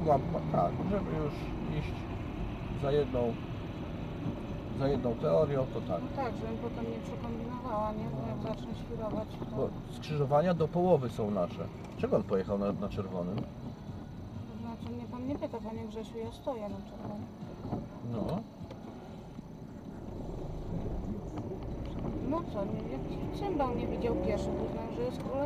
Mogłam, tak, żeby już iść za jedną, za jedną teorią, to tak. No tak, żebym potem nie przekombinowała, nie? Bo jak zacznę świrować, to... Bo skrzyżowania do połowy są nasze. Czego on pojechał na, na czerwonym? znaczy mnie pan nie pyta, panie Grzesiu, ja stoję na czerwonym. No. No co, nie, jak cymbał nie widział pieszych, uznał, że jest królem